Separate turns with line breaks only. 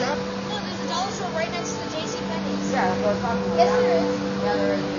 shop?
No, there's a dollar store right next to the JC Penney's.
Yeah, but. Yes, there is. Yeah,
there is.